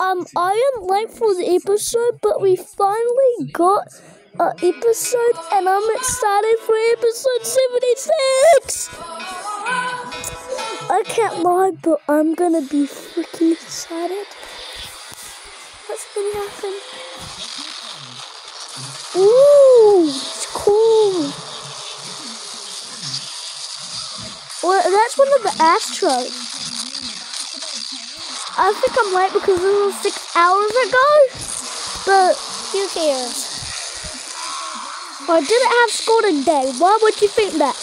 Um, I am late for the episode, but we finally got an episode, and I'm excited for episode 76! I can't lie, but I'm gonna be freaking excited. What's gonna happen? Ooh, it's cool. Well, that's one of the Astros. I think I'm late because it was six hours ago, but who cares? I didn't have school today. Why would you think that?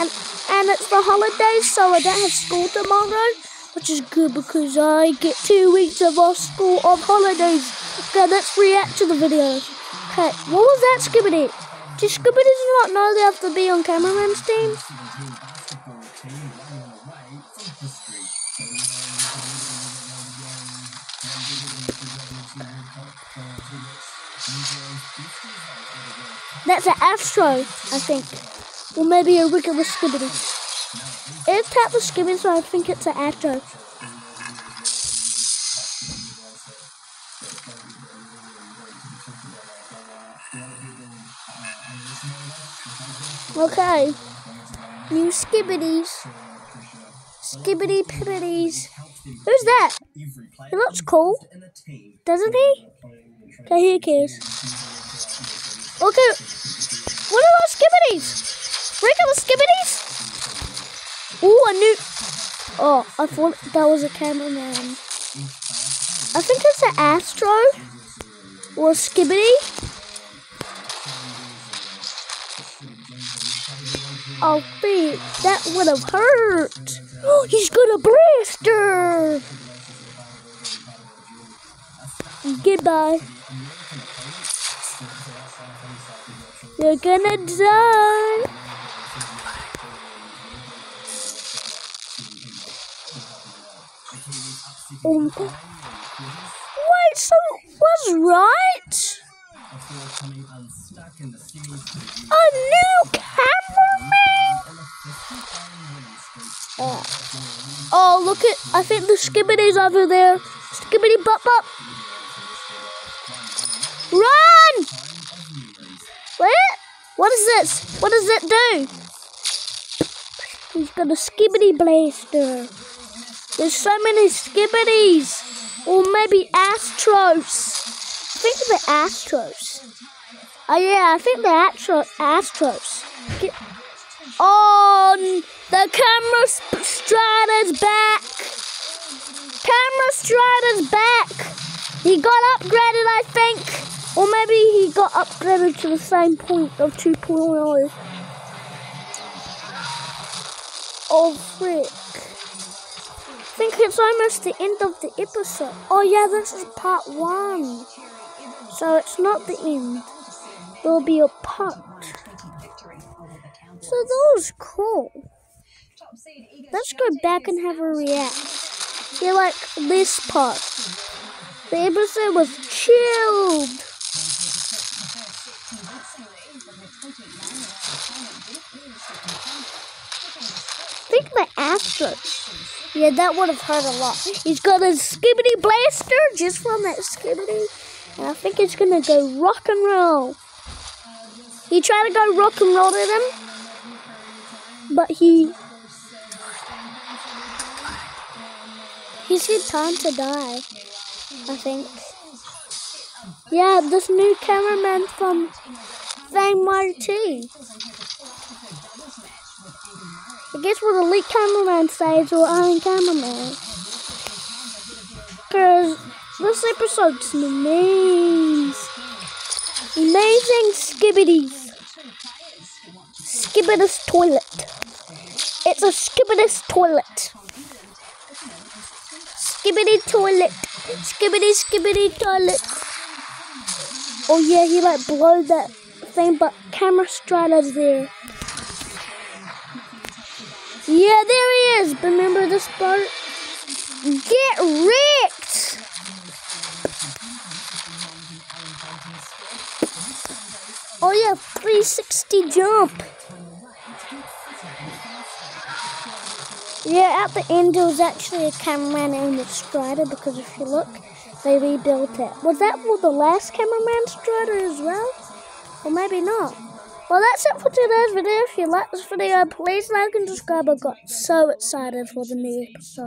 And and it's the holidays, so I don't have school tomorrow, which is good because I get two weeks of off school of holidays. Okay, let's react to the video. Okay, what was that, Skibidi? Do Skibidis not know they have to be on cameraman's team? That's an Astro, I think. Or maybe a regular Skibidi. It's type of Skibidi, so I think it's an Astro. Okay. New Skibidis. Skibbity pibbities. Who's that? He looks cool. Doesn't he? Okay, who cares? Okay. What are those skibbities? Regular skibbities? Oh, I knew. Oh, I thought that was a cameraman. I think it's an Astro or a Skibidi. Oh, beat. That would have hurt. Oh, he's got a blaster. Goodbye. You're gonna die. Um, wait, so was right? A new cameraman? Uh, oh, look at, I think the skibbity's over there. Skibbity bop bop. Run! What? What is this? What does it do? He's got a skibbity blaster. There's so many skibbities. Or maybe Astros. I think the Astros. Oh yeah, I think the Astro Astros. Get on the camera strider's back. Camera strider's back. He got upgraded, I think. Or maybe he got upgraded to the same point of 2.0. Oh, frick. I think it's almost the end of the episode. Oh, yeah, this is part one. So it's not the end. There'll be a part. So that was cool. Let's go back and have a react. Yeah, like this part. The episode was chilled. Think the Astros. Yeah, that would have hurt a lot. He's got a skibbity blaster just from that skibbity. And I think it's gonna go rock and roll. He tried to go rock and roll at him, but he he said time to die. I think. Yeah, this new cameraman from Fang Marty. I guess what Elite Cameraman says or Iron Cameraman. Because this episode's amazing. Amazing skibbities. Skibbidus toilet. It's a skibbidus toilet. Skibbity toilet. Skibbity skibbity toilet. Oh yeah, he like blow that thing, but camera strider's there. Yeah, there he is. Remember this part? Get wrecked! Oh yeah, 360 jump. Yeah, at the end there was actually a cameraman named the Strider because if you look, they rebuilt it. Was that for the last cameraman Strider as well? Or maybe not. Well, that's it for today's video. If you like this video, please like and subscribe. I got so excited for the new episode.